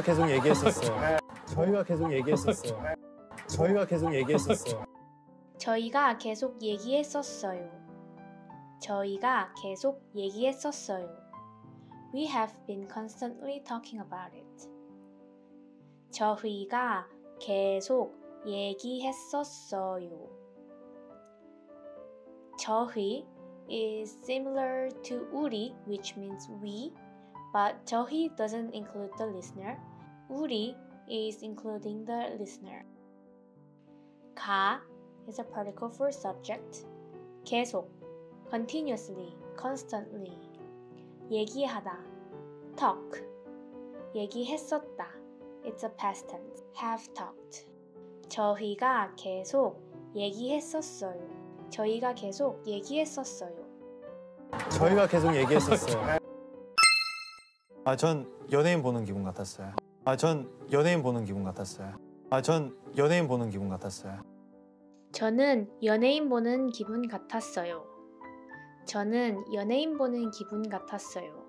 저희가 계속 얘기했었어요. 저희가 계속 얘기했었어요. 저희가 계속 얘기했었어요. 저희가 계속 얘기했었어요. 저희가 계속 얘기했었어요. We have been constantly talking about it. 저희가 계속 얘기했었어요. 저희 is similar to 우리, which means we, but 저희 doesn't include the listener. 우리 is including the listener. 가 is a particle for subject. 계속, continuously, constantly. 얘기하다, talk. 얘기했었다. It's a past tense. Have talked. 저희가 계속 얘기했었어요. 저희가 계속 얘기했었어요. 저희가 계속 얘기했었어요. 아, 전 연예인 보는 기분 같았어요. 아, 전 연예인 보는 기분 같았어요. 아, 전 연예인 보는 기분 같았어요. 저는 연예인 보는 기분 같았어요. 저는 연예인 보는 기분 같았어요.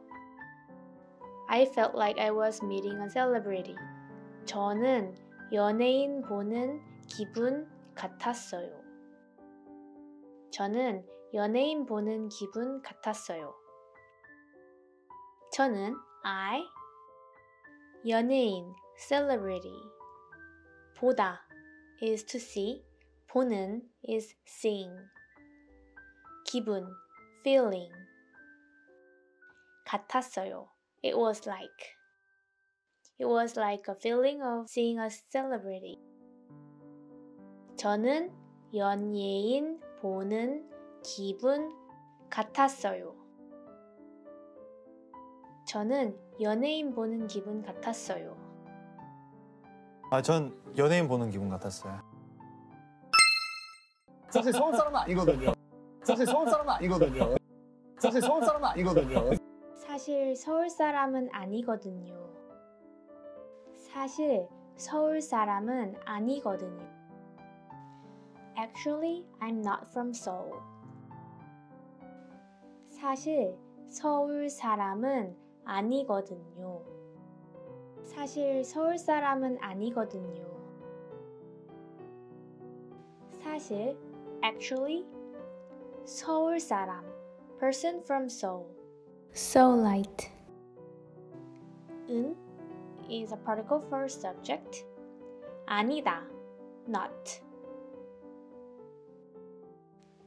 I felt like I was meeting a celebrity. 저는 연예인 보는 기분 같았어요. 저는 연예인 보는 기분 같았어요. 저는 I 연예인 celebrity 보다 is to see 보는 is seeing 기분 feeling 같았어요. It was like It was like a feeling of seeing a celebrity. 저는 연예인 보는 기분 같았어요. 저는 연예인 보는 기분 같았어요. 아, 전 연예인 보는 기분 같았어요. 사실 서울 사람은 아니거든요. 사실 서울 사람은 아니거든요. 사실 서울 사람은 아니거든요. 사실 서울 사람은 아니거든요. 사실 서울 사람은 아니거든요. Actually, I'm not from Seoul. 사실 서울 사람은 아니거든요. 사실 서울 사람은 아니거든요. 사실 actually 서울 사람 person from Seoul. Seoulite. 은 is a particle for subject. 아니다, not.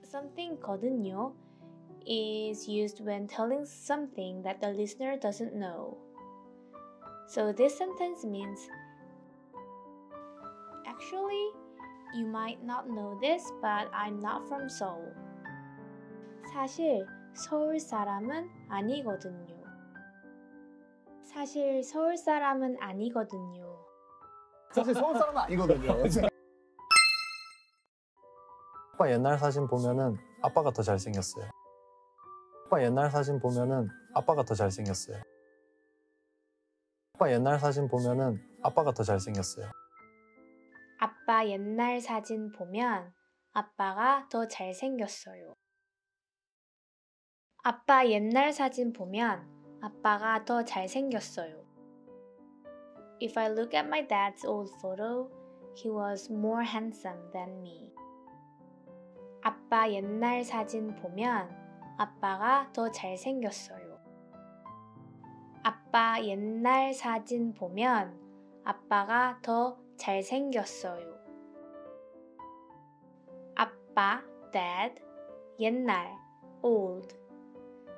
Something 거든요 is used when telling something that the listener doesn't know. So this sentence means Actually, you might not know this, but I'm not from Seoul. 사실 서울 사람은 아니거든요. 사실 서울 사람은 아니거든요. 사실 서울 사람은 아니거든요. 아빠 옛날 사진 보면은 아빠가 더 잘생겼어요. 아빠 옛날 사진 보면은 아빠가 더 잘생겼어요. 아빠 옛날 사진 보면은 아빠가 더 잘생겼어요. 아빠 옛날 사진 보면 아빠가 더 잘생겼어요. 아빠 옛날 사진 보면 아빠가 더 잘생겼어요. If I look at my dad's old photo, he was more handsome than me. 아빠 옛날 사진 보면 아빠가 더 잘생겼어요. 아빠 옛날 사진 보면 아빠가 더 잘생겼어요. 아빠, dad, 옛날, old,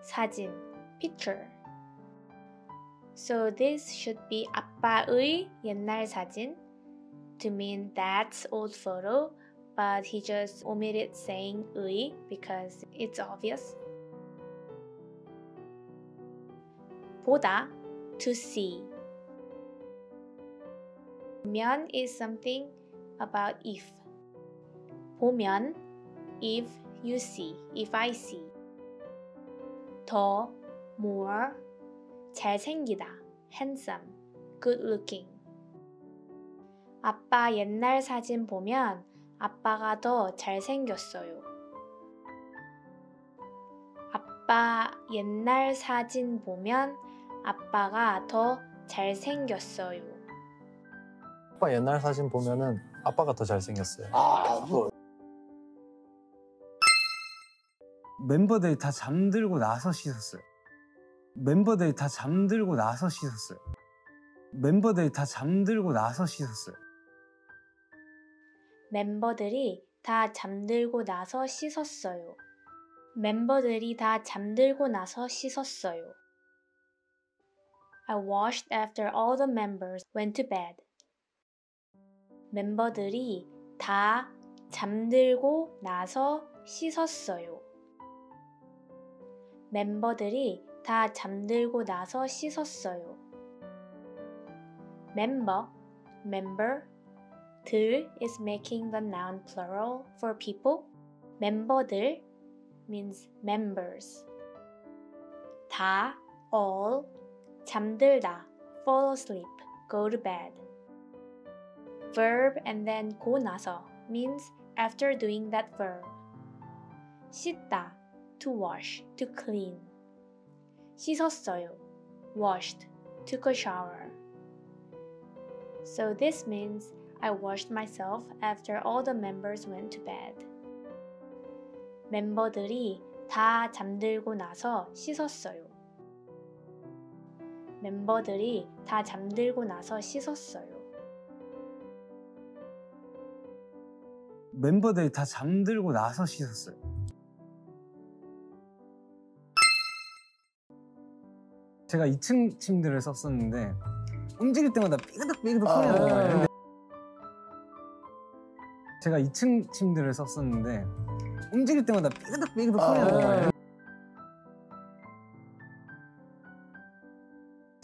사진, picture. So this should be 아빠의 옛날 사진 to mean dad's old photo, but he just omitted saying 의 because it's obvious. 보다 to see. 보면 is something about if. 보면 if you see, if I see. 더 more 잘생기다 handsome, good looking. 아빠 옛날 사진 보면 아빠가 더 잘생겼어요. 아빠 옛날 사진 보면 아빠가 더 잘생겼어요. 아빠 옛날 사진 보면은 아빠가 더 잘생겼어요. 아, 뭐. 멤버들이 다 잠들고 나서 씻었어요. 멤버들이 다 잠들고 나서 씻었어요. 멤버들이 다 잠들고 나서 씻었어요. 멤버들이 다 잠들고 나서 씻었어요. 멤버들이 다 잠들고 나서 씻었어요. I washed after all the members went to bed. 멤버들이 다 잠들고 나서 씻었어요. 멤버들이 다 잠들고 나서 씻었어요. member, member, 들 is making the noun plural for people. 멤버들 means members. 다, all, 잠들다, fall asleep, go to bed. verb and then 고 나서 means after doing that verb. 씻다, to wash, to clean. 씻었어요, washed, took a shower. So this means I washed myself after all the members went to bed. 멤버들이 다 잠들고 나서 씻었어요. 멤버들이 다 잠들고 나서 씻었어요. 멤버들이 다 잠들고 나서 씻었어요. 제가 2층 침대를 썼었는데 움직일 때마다 삐그덕 삐그덕 소리 나는 거예요. 근데 제가 2층 침대를 썼었는데 움직일 때마다 삐그덕 삐그덕 소리 나는 거예요.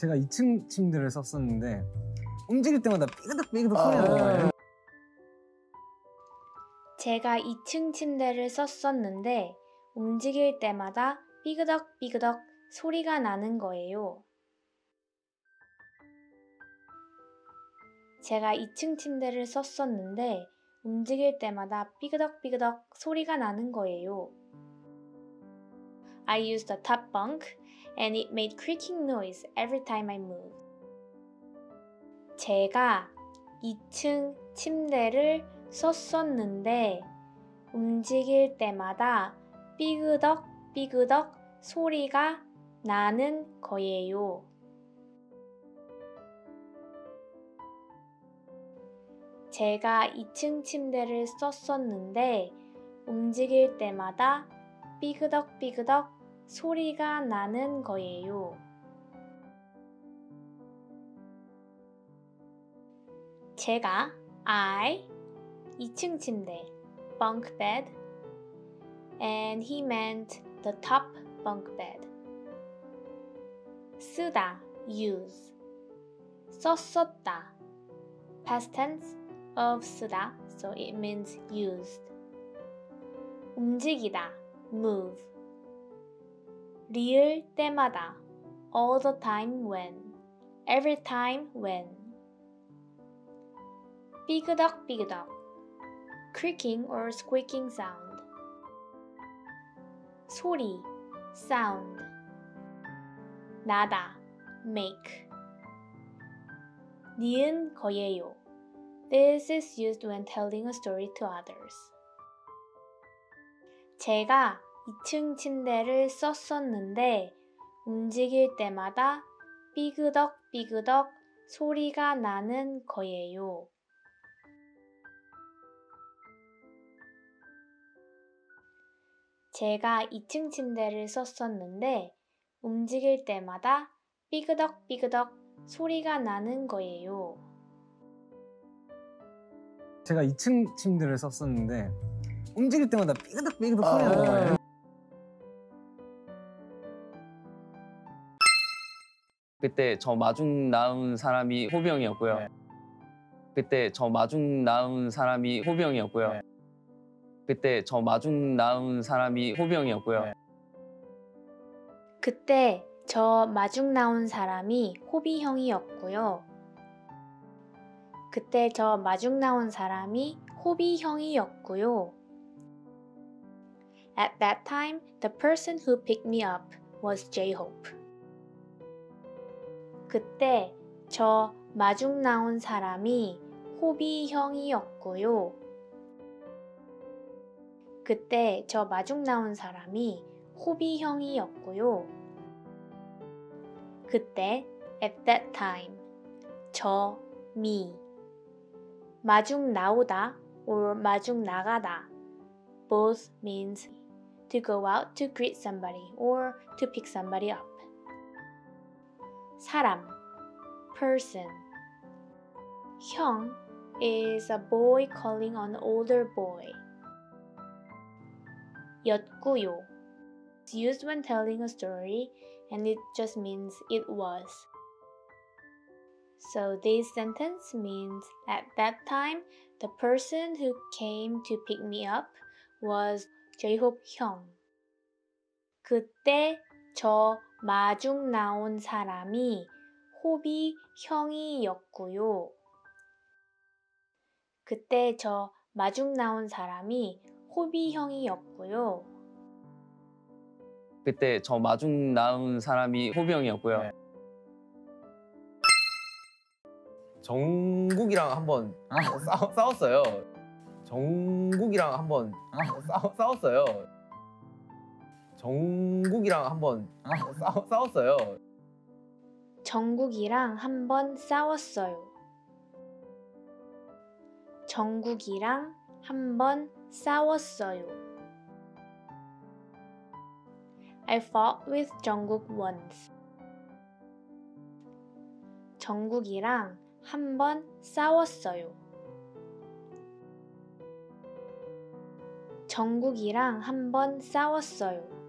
제가 2층 침대를 썼었는데 움직일 때마다 삐그덕 삐그덕 소리 나는 거예요. 제가 2층 침대를 썼었는데 움직일 때마다 삐그덕 삐그덕 소리가 나는 거예요. 제가 2층 침대를 썼었는데 움직일 때마다 삐그덕 삐그덕 소리가 나는 거예요. I used the top bunk and it made creaking noise every time I moved. 제가 2층 침대를 썼었는데 움직일 때마다 삐그덕 삐그덕 소리가 나는 거예요. 제가 2층 침대를 썼었는데 움직일 때마다 삐그덕 삐그덕 소리가 나는 거예요. 제가 I 2층 침대 bunk bed and he meant the top bunk bed. 쓰다 use 썼었다 past tense of 쓰다 so it means used. 움직이다 move 리을 때마다 all the time when every time when 삐그덕 삐그덕 creaking or squeaking sound 소리 sound 나다 make 니은 거예요 This is used when telling a story to others. 제가 2층 침대를 썼었는데 움직일 때마다 삐그덕 삐그덕 소리가 나는 거예요. 제가 2층 침대를 썼었는데 움직일 때마다 삐그덕 삐그덕 소리가 나는 거예요. 제가 2층 침대를 썼었는데 움직일 때마다 삐그덕 삐그덕 소리 나는 거예요. 그때 저 마중 나온 사람이 호비 형이었고요. 네. 그때 저 마중 나온 사람이 호비 형이었고요. 네. 그때 저 마중 나온 사람이 호비 형이었고요. 네. 그때 저 마중 나온 사람이 호비 형이었고요. 그때 저 마중 나온 사람이 호비 형이었고요. At that time, the person who picked me up was J-Hope. 그때 저 마중 나온 사람이 호비 형이었고요. 그때 저 마중 나온 사람이 호비 형이었고요. 그때 at that time 저 me 마중 나오다 or 마중 나가다 both means to go out to greet somebody or to pick somebody up. 사람 person 형 is a boy calling an older boy. 였고요. It's used when telling a story and it just means it was. So this sentence means at that time the person who came to pick me up was J-Hope 형. 그때 저 마중 나온 사람이 호비 형이었고요. 그때 저 마중 나온 사람이 호비 형이었고요. 그때 저 마중 나온 사람이 호비 형이었고요. 네. 정국이랑 한번 싸, 싸웠어요. 정국이랑 한번 싸, 싸웠어요. 정국이랑 한번 싸, 싸웠어요. 정국이랑 한번 싸웠어요. 정국이랑 한번 싸웠어요. I fought with 정국 once. 정국이랑 한번 싸웠어요. 정국이랑 한번 싸웠어요.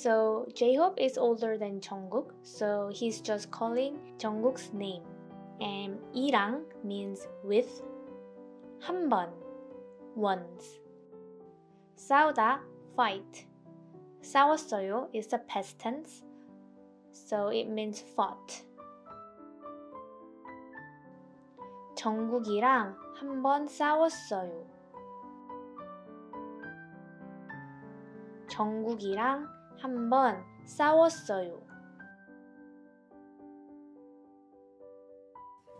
So J-Hope is older than Jungkook, so he's just calling Jungkook's name. And 이랑 means with, 한 번, once. 싸우다, fight. 싸웠어요 is the past tense, so it means fought. 정국이랑 한 번 싸웠어요. 정국이랑 한번 싸웠어요.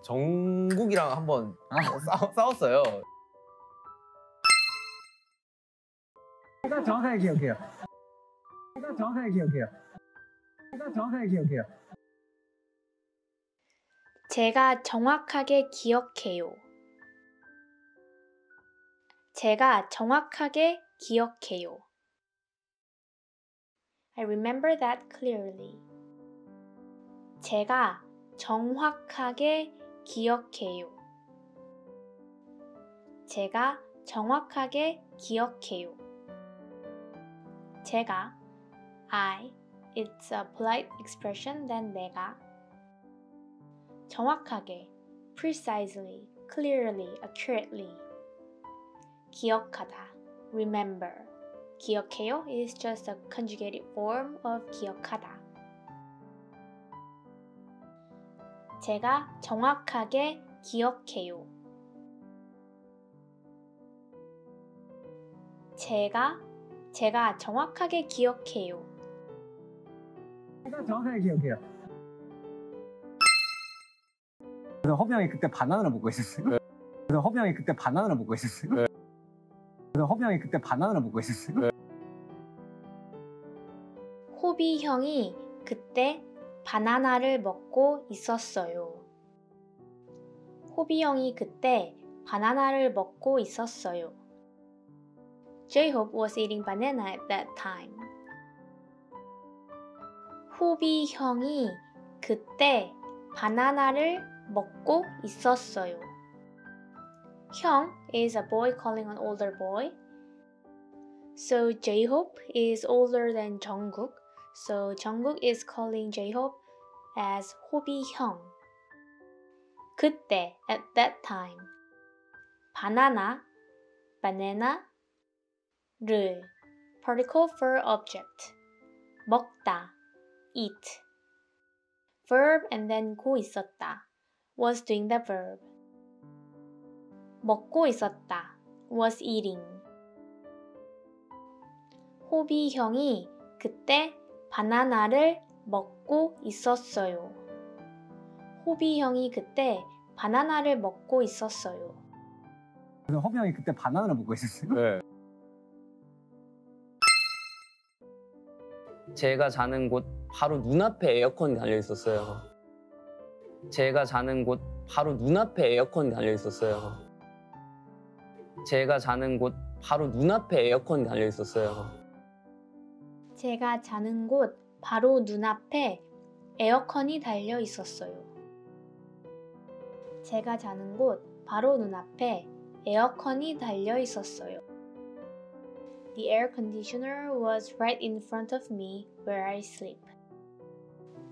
정국이랑 한번 싸, 싸웠어요. 제가 정확하게 기억해요. 제가 정확하게 기억해요. 제가 정확하게 기억해요. 제가 정확하게 기억해요. 제가 정확하게 기억해요. I remember that clearly. 제가 정확하게 기억해요. 제가 정확하게 기억해요. 제가 I it's a polite expression than 내가 정확하게 precisely, clearly, accurately 기억하다 remember 기억해요 is just a conjugated form of 기억하다 제가 정확하게 기억해요 제가 제가 정확하게 기억해요 제가 정확하게 기억해요. 그래서 허비 형이 그때 바나나를 먹고 있었어요. 그래서 허비 형이 그때 바나나를 먹고 있었어요. 그래서 허비 형이 그때 바나나를 먹고 있었어요. 호비 형이 그때 바나나를 먹고 있었어요. 호비 형이 그때 바나나를 먹고 있었어요. J-Hope was eating banana at that time. 호비 형이 그때 바나나를 먹고 있었어요. 형 is a boy calling an older boy. So J-Hope is older than Jungkook. So Jungkook is calling J-Hope as 호비 형. 그때 at that time 바나나 banana 를 particle for object 먹다 eat verb and then 고 있었다 was doing the verb 먹고 있었다 was eating 호비 형이 그때 바나나를 먹고 있었어요. 호비 형이 그때 바나나를 먹고 있었어요. 그래서 허비 형이 그때 바나나를 먹고 있었어요. 네. 제가 자는 곳 바로 눈앞에 에어컨이 달려 있었어요. 제가 자는 곳 바로 눈앞에 에어컨이 달려 있었어요. 제가 자는 곳 바로 눈앞에 에어컨이 달려 있었어요. 제가 자는 곳 바로 눈앞에 에어컨이 달려 있었어요. 제가 자는 곳 바로 눈앞에 에어컨이 달려 있었어요. The air conditioner was right in front of me where I sleep.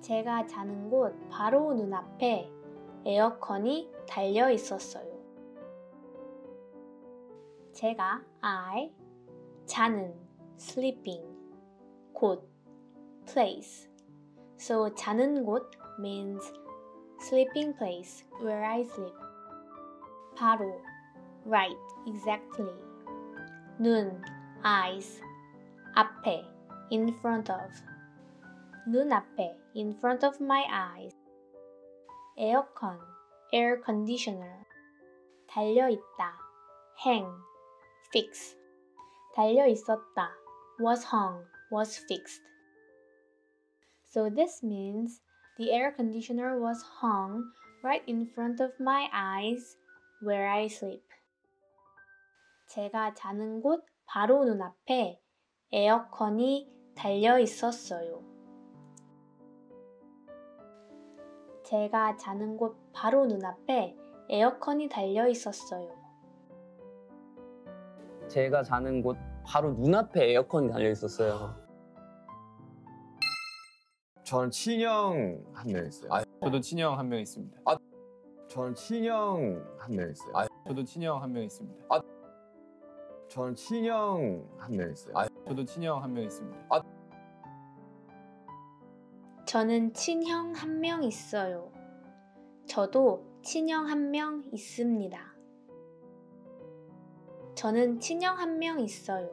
제가 자는 곳 바로 눈앞에 에어컨이 달려 있었어요. 제가 I 자는 sleeping 곳 place. So 자는 곳 means sleeping place where I sleep. 바로 right exactly. 눈 eyes 앞에 in front of. 눈 앞에 in front of my eyes. 에어컨 air conditioner 달려 있다 hang fix 달려 있었다 was hung was fixed. So this means the air conditioner was hung right in front of my eyes where I sleep. 제가 자는 곳 바로 눈앞에 에어컨이 달려 있었어요. 제가 자는 곳 바로 눈앞에 에어컨이 달려 있었어요. 제가 자는 곳 바로 눈앞에 에어컨이 달려 있었어요. 저는 친형 한 명 있어요. 저도 친형 한 명 있습니다. 저는 친형 한 명 있어요. 저도 친형 한 명 있습니다. 저는 친형 한명 있어요. 저도 친형 한명 있습니다. 저는 친형 한명 있어요. 저도 친형 한명 있습니다. 저는 친형 한 명 있어요.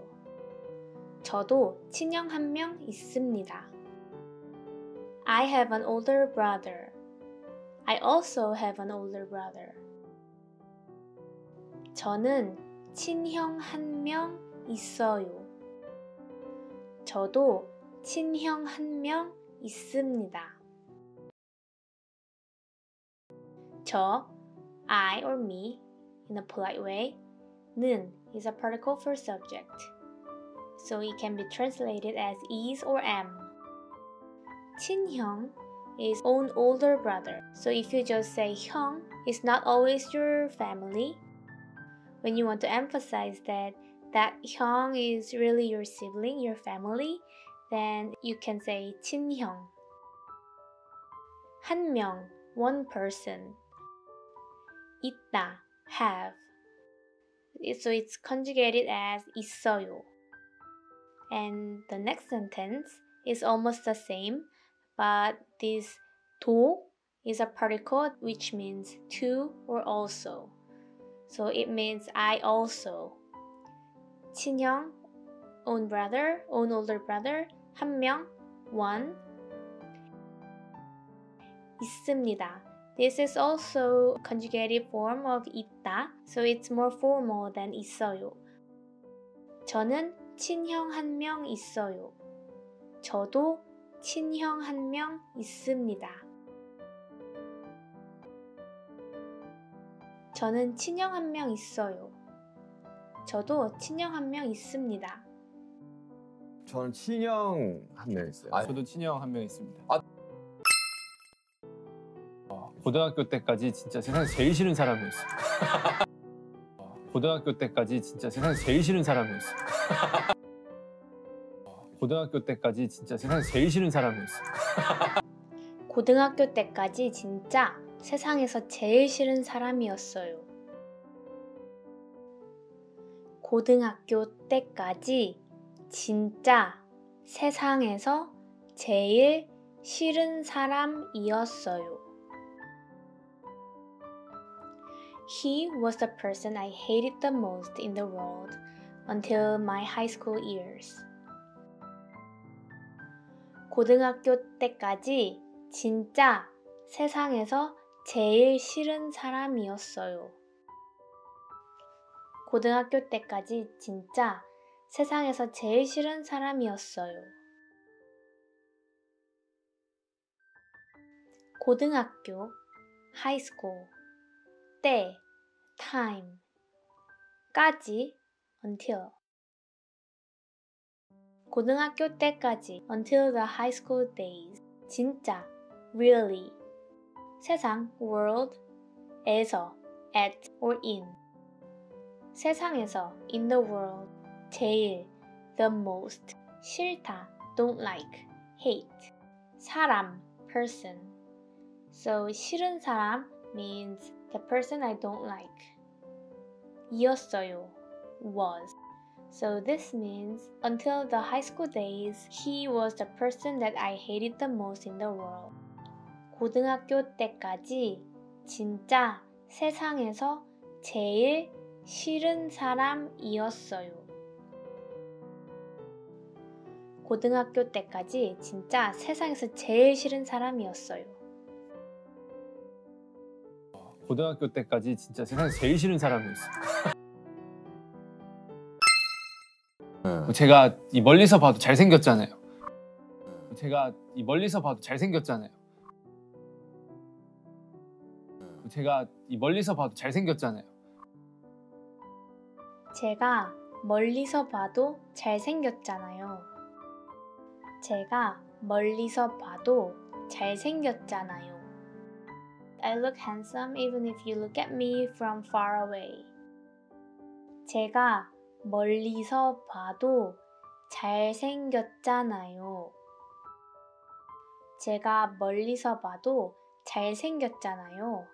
저도 친형 한 명 있습니다. I have an older brother. I also have an older brother. 저는 친형 한 명 있어요. 저도 친형 한 명 있습니다. 저, I or me, in a polite way, 는 is a particle for subject. So it can be translated as is or am. 친형 is own older brother. So if you just say 형, it's not always your family. When you want to emphasize that that 형 is really your sibling, your family, then you can say 친형. 한 명, one person. 있다, have. It- So it's conjugated as 있어요. And the next sentence is almost the same, but this 도 is a particle which means to or also. So it means I also. 친형, own brother, own older brother, 한 명, one. 있습니다. This is also conjugated form of 있다, so it's more formal than 있어요. 저는 친형 한 명 있어요. 저도 친형 한 명 있습니다. 저는 친형 한 명 있어요. 저도 친형 한 명 있습니다. 저는 친형 한 명 있어요. 저도 친형 한 명 있습니다. 어, 고등학교 때까지 진짜 세상에서 제일 싫은 사람이었어요. 어, 고등학교 때까지 진짜 세상에서 제일 싫은 사람이었어요. 어, 고등학교 때까지 진짜 세상에서 제일 싫은 사람이었어요. 고등학교 때까지 진짜 세상에서 제일 싫은 사람이었어요. 고등학교 때까지 진짜 세상에서 제일 싫은 사람이었어요. He was the person I hated the most in the world until my high school years. 고등학교 때까지 진짜 세상에서 제일 싫은 사람이었어요. 고등학교 때까지 진짜 세상에서 제일 싫은 사람이었어요. 고등학교, school, 때, time, 까지, until. 고등학교 때까지 until the high school days. 진짜, really. 세상, world, 에서, at or in. 세상에서, in the world. 제일, the most. 싫다, don't like, hate. 사람, person. So 싫은 사람 means the person I don't like. 이었어요 was. So this means until the high school days, he was the person that I hated the most in the world. 고등학교 때까지 진짜 세상에서 제일 싫은 사람이었어요. 고등학교 때까지 진짜 세상에서 제일 싫은 사람이었어요. 고등학교 때까지 진짜 세상에서 제일 싫은 사람이었어요. 네. 제가 이 멀리서 봐도 잘생겼잖아요. 제가 이 멀리서 봐도 잘생겼잖아요. 제가 이 멀리서 봐도 잘생겼잖아요. 제가 멀리서 봐도 잘생겼잖아요. 제가 멀리서 봐도 잘생겼잖아요. I look handsome even if you look at me from far away. 제가 멀리서 봐도 잘생겼잖아요. 제가 멀리서 봐도 잘생겼잖아요.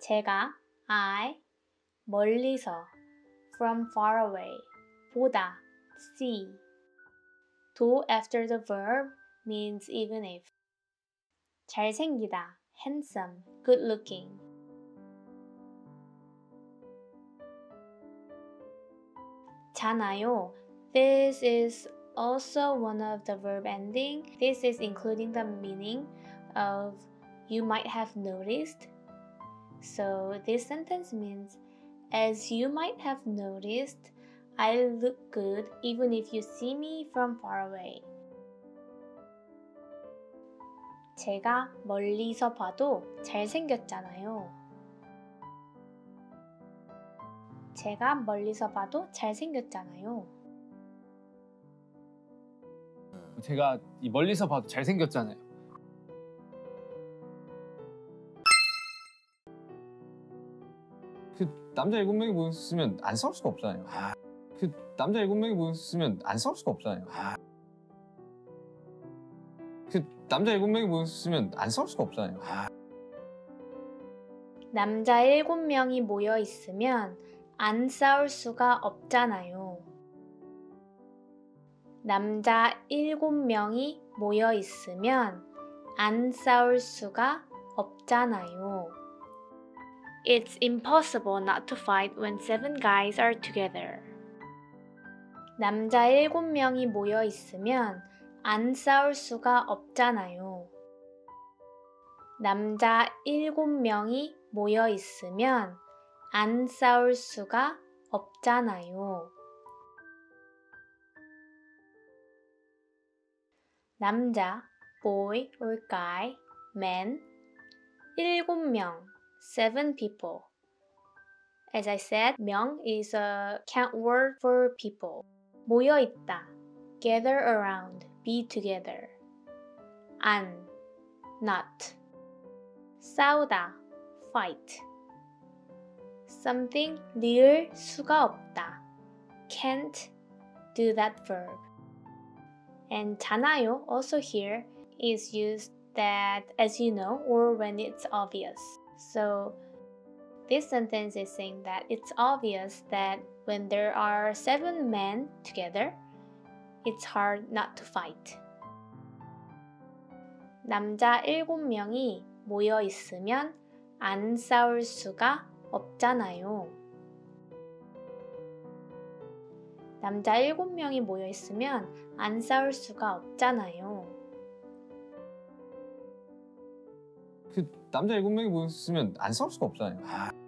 제가 I 멀리서 from far away 보다 see do after the verb means even if 잘생기다 handsome good looking 잖아요 this is also one of the verb ending this is including the meaning of you might have noticed so this sentence means as you might have noticed, I look good even if you see me from far away. 제가 멀리서 봐도 잘생겼잖아요. 제가 멀리서 봐도 잘생겼잖아요. 제가 이 멀리서 봐도 잘생겼잖아요. 그 남자 일곱 명이 모였으면 안 싸울 수가 없잖아요. 그 남자 일곱 명이 모였으면 안 싸울 수가 없잖아요. 그 남자 일곱 명이 모였으면 안 싸울 수가 없잖아요. 남자 7명이 모여 있으면 안 싸울 수가 없잖아요. 남자 7명이 모여 있으면 안 싸울 수가 없잖아요. It's impossible not to fight when seven guys are together. 남자 7명이 모여 있으면 안 싸울 수가 없잖아요. 남자 7명이 모여 있으면 안 싸울 수가 없잖아요. 남자 boy or guy, man 7명 seven people. As I said, 명 is a count word for people. 모여 있다. gather around, be together. 안, not. 싸우다, fight. something 늘 수가 없다. can't do that verb. And 잖아요 also here is used that as you know or when it's obvious. So this sentence is saying that it's obvious that when there are seven men together, it's hard not to fight. 남자 일곱 명이 모여 있으면 안 싸울 수가 없잖아요. 남자 일곱 명이 모여 있으면 안 싸울 수가 없잖아요. 그 남자 일곱 명이 모였으면 안 싸울 수가 없잖아요.